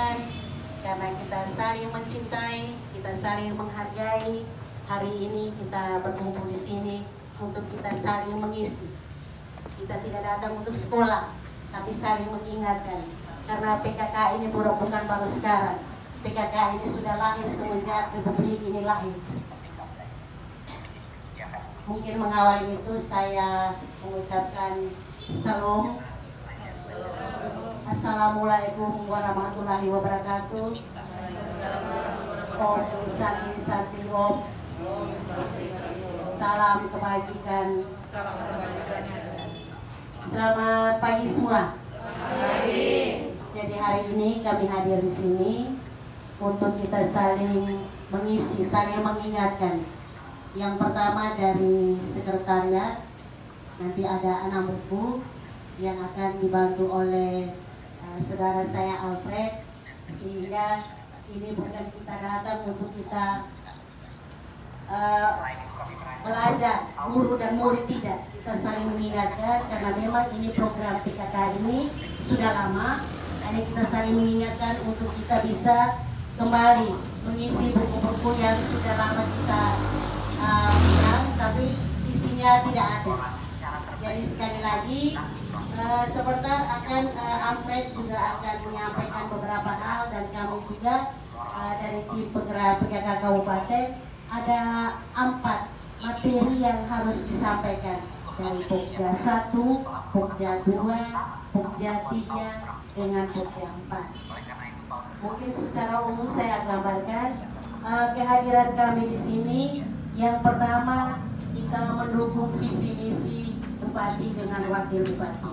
persatukan karena kita saling mencintai, kita saling menghargai. Hari ini kita berkumpul di sini untuk kita saling mengisi. Kita tidak datang untuk sekolah, tapi saling mengingatkan. Karena PKK ini bukan bukan baru sekarang. PKK ini sudah lahir semenjak Republik ini lahir. Mungkin mengawali itu saya mengucapkan salam. Assalamualaikum warahmatullahi wabarakatuh. Om Santi Santi Om. Salam kebajikan. Selamat pagi semua. Jadi hari ini kami hadir di sini untuk kita saling mengisi, saling mengingatkan. Yang pertama dari sekretariat, nanti ada enam buku yang akan dibantu oleh uh, saudara saya Alfred, sehingga ini bukan kita datang untuk kita uh, belajar. Guru dan murid tidak. Kita saling mengingatkan karena memang ini program PKK ini sudah lama. Ini kita saling mengingatkan untuk kita bisa kembali mengisi buku-buku yang sudah lama kita uh, tapi isinya tidak ada jadi sekali lagi uh, sebentar akan uh, Alfred juga akan menyampaikan beberapa hal dan kami juga uh, dari tim penggerak PKK Kabupaten ada empat materi yang harus disampaikan dari Pokja 1, Pokja 2, Pokja 3 dengan Pokja 4. Mungkin secara umum saya gambarkan uh, kehadiran kami di sini yang pertama kita mendukung visi misi bupati dengan wakil bupati.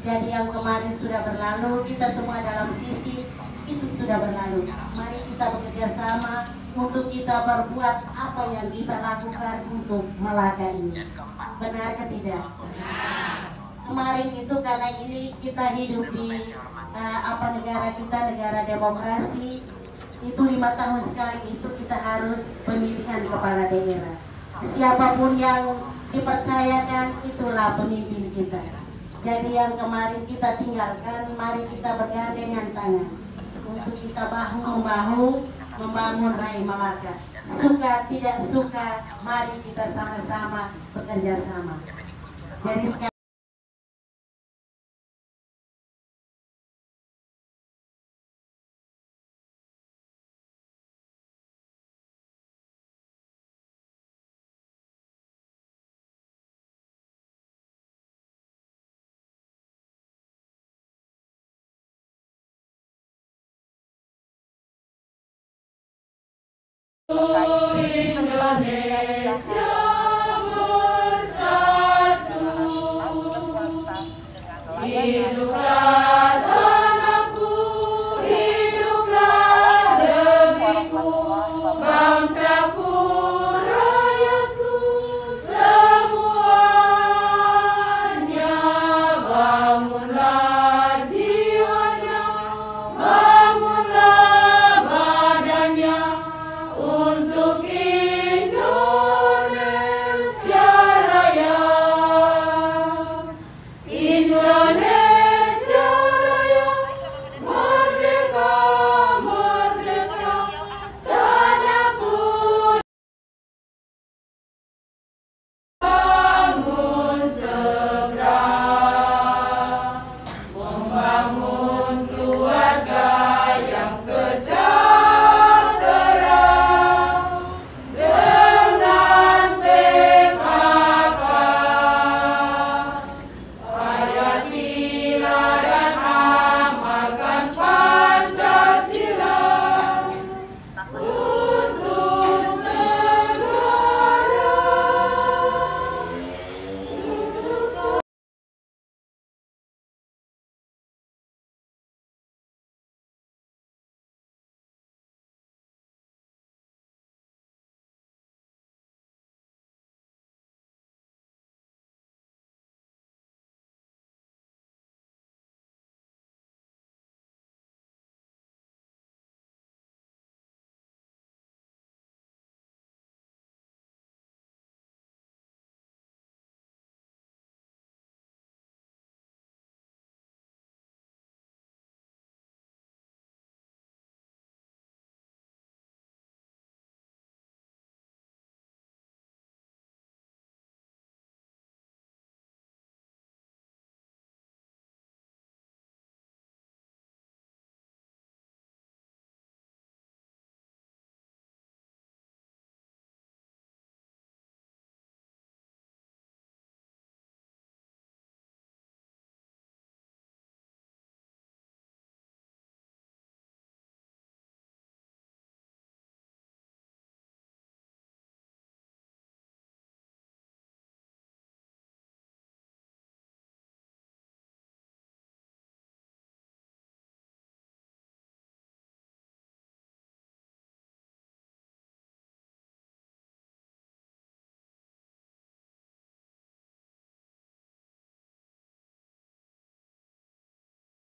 Jadi yang kemarin sudah berlalu, kita semua dalam sistem itu sudah berlalu. Mari kita bekerja sama untuk kita berbuat apa yang kita lakukan untuk Melaka ini. Benar ke tidak? Kemarin itu karena ini kita hidup di uh, apa negara kita negara demokrasi itu lima tahun sekali itu kita harus pemilihan kepala daerah. Siapa pun yang dipercayakan itulah pemimpin kita. Jadi yang kemarin kita tinggalkan, mari kita bergandengan tangan untuk kita bahu membahu membangun Rai Malaka. Suka tidak suka, mari kita sama-sama bekerja sama. Jadi sekali Indonesia bersatu, hiduplah